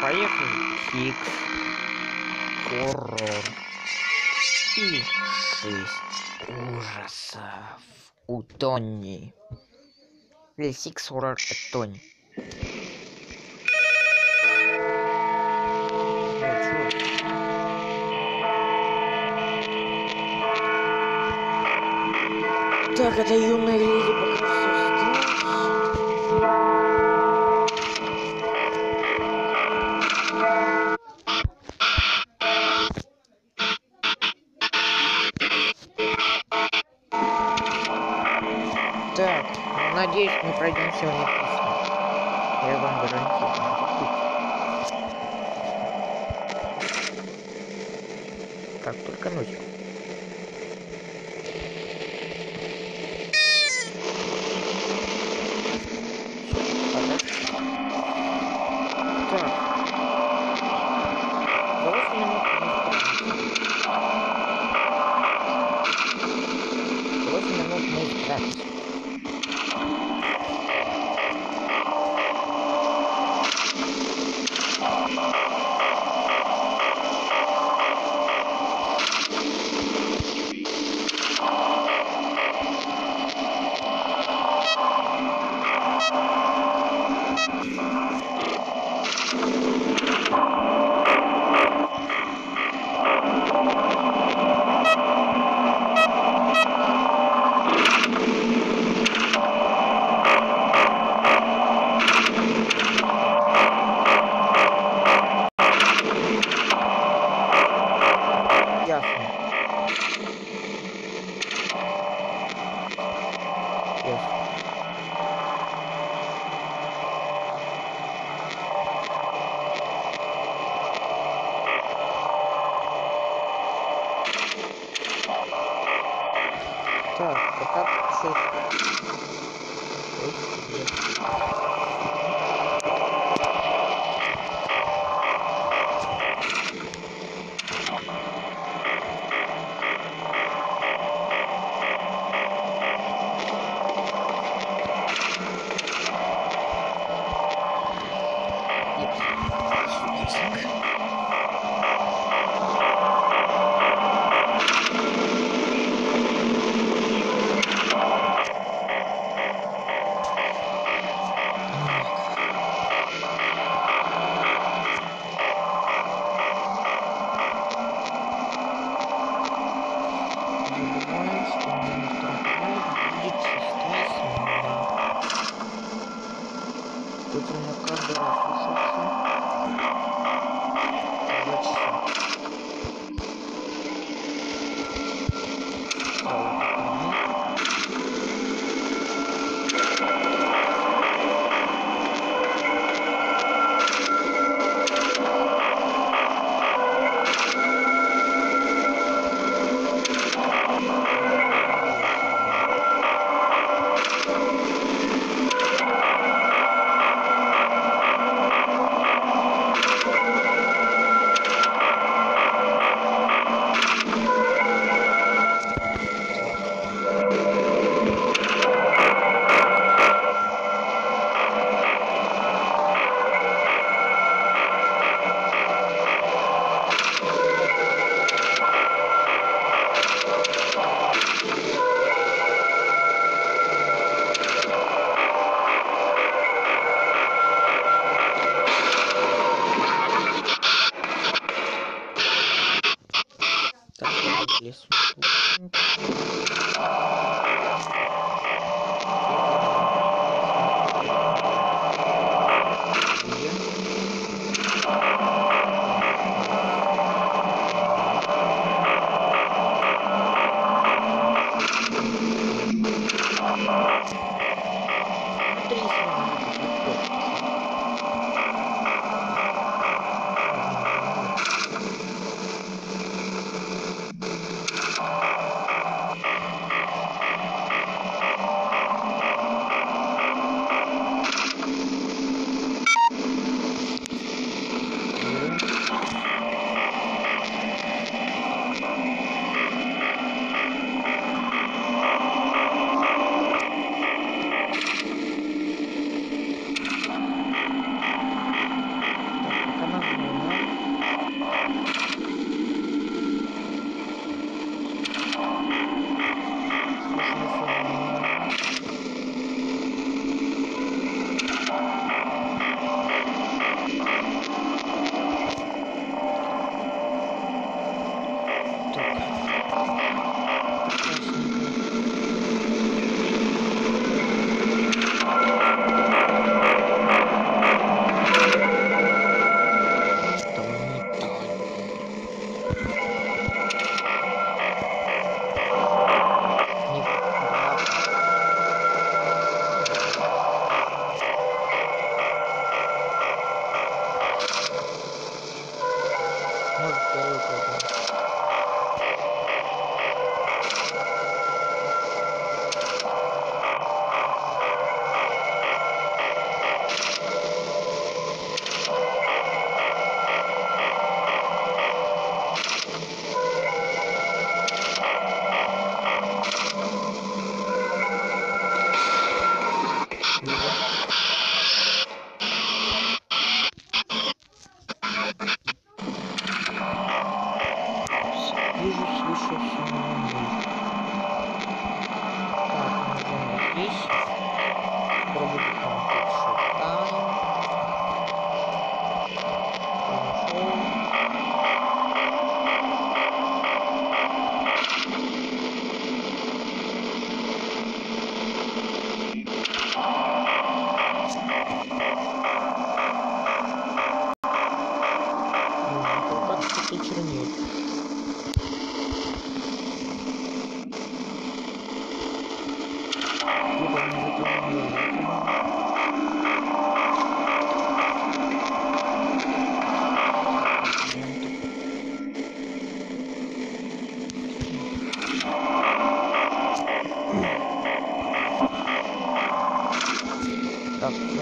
Поехали. Хикс. Хоррор. И шесть ужасов. У Тони. Или Сикс Хоррор от Тони. Так, это юная леди надеюсь, мы пройдем сегодня песню. Я вам гарантирую. Так, только ночью. life. Так, все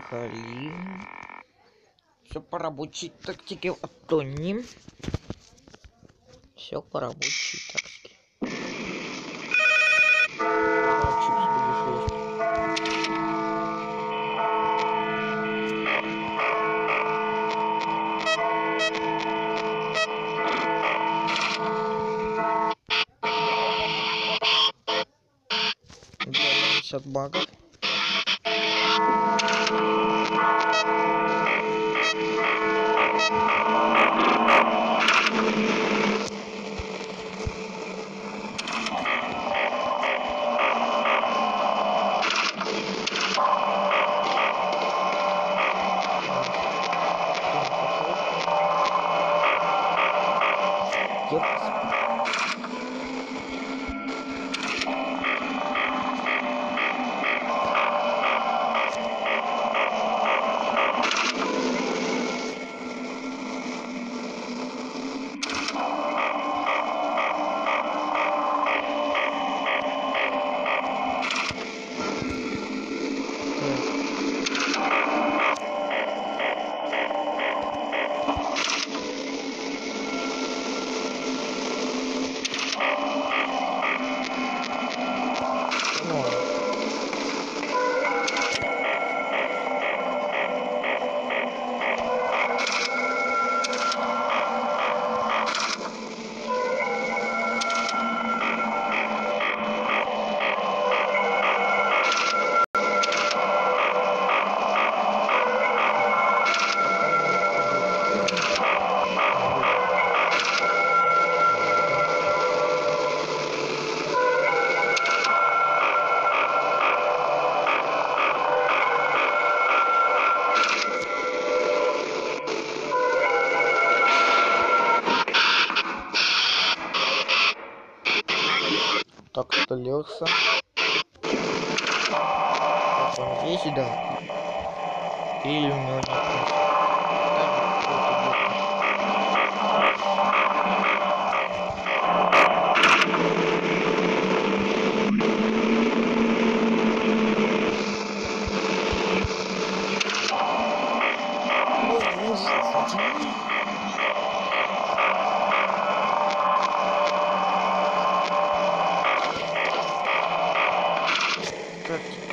поехали. Все по рабочей тактике от Тони. Все по рабочей тактике. От багов. Так, удалился. Так, он здесь, да. Или у него. Perfect.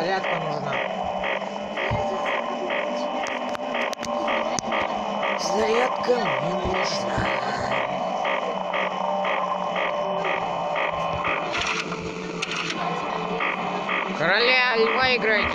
Зарядка нужна. Зарядка мне нужна. Короля льва играть.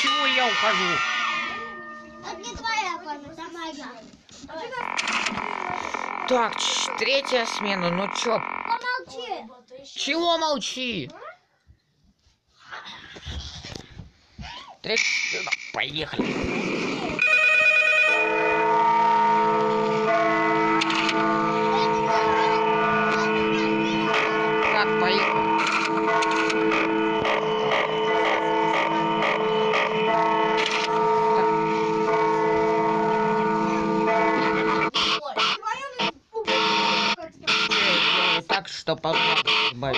чего я ухожу? Так, третья смена, ну чё? Помолчи. Чего молчи? Треть... Поехали. Tá tampado mais.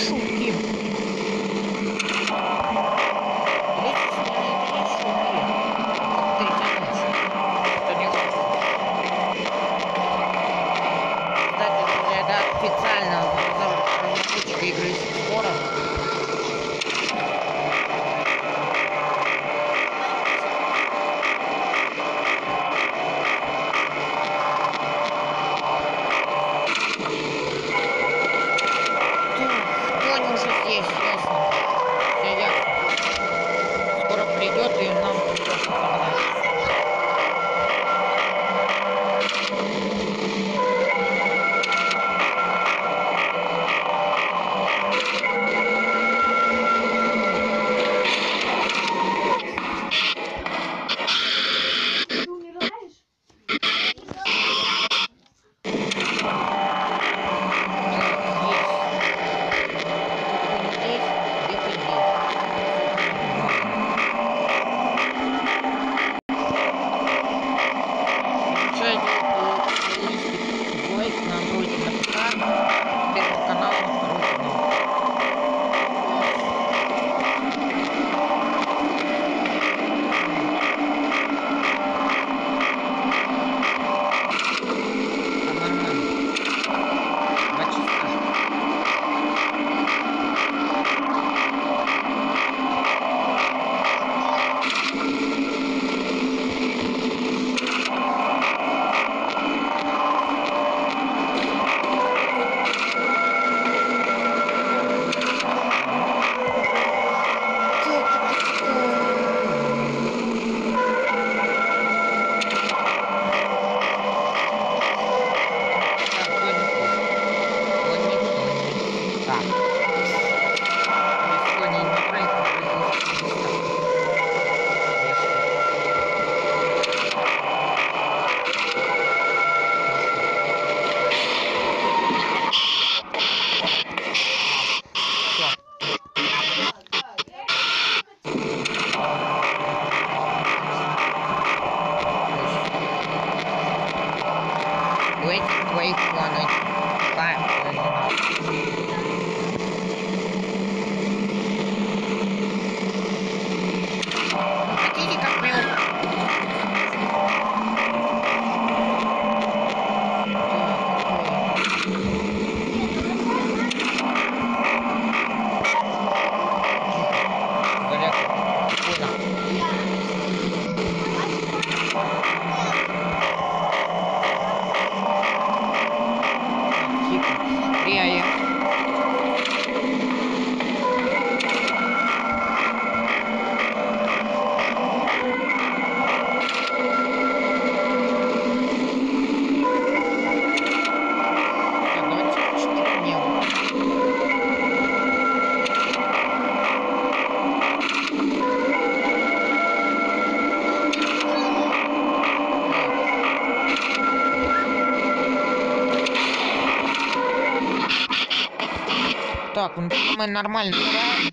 Не шутки. Так, ну мы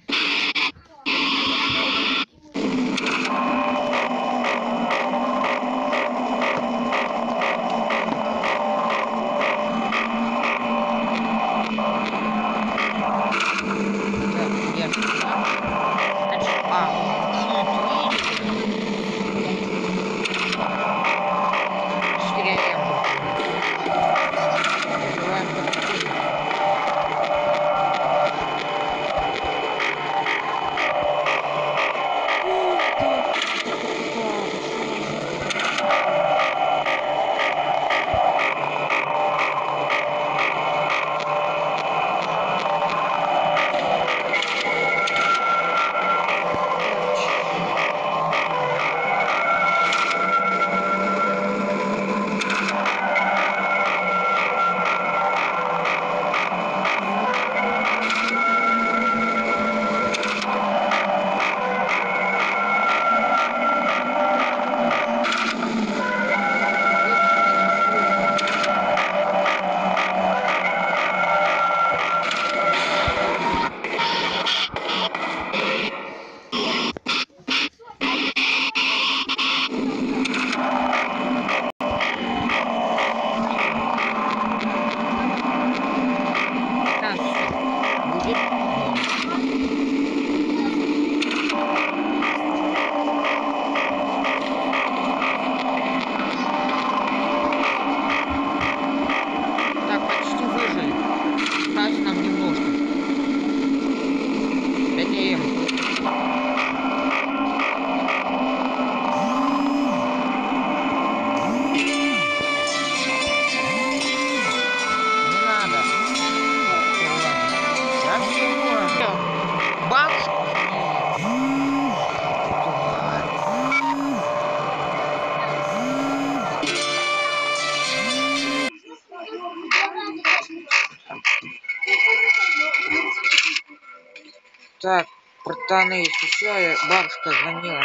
что, я- бабушка звонила.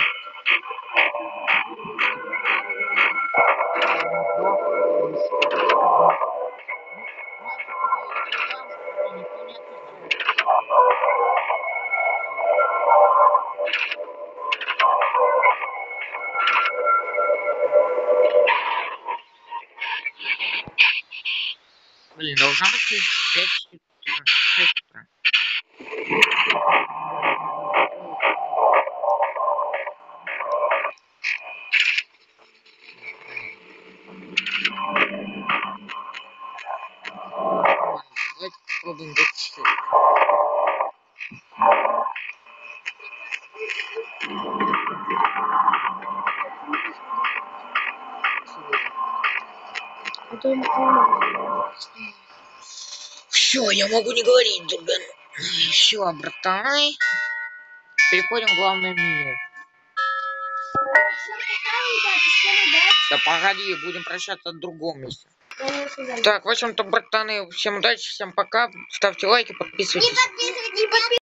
Я могу не говорить, Дурган. Все, братаны. Переходим в главное меню. Да погоди, будем прощаться в другом месте. Так, в общем-то, братаны, всем удачи, всем пока. Ставьте лайки, Не подписывайтесь. подписывайтесь, не подписывайтесь.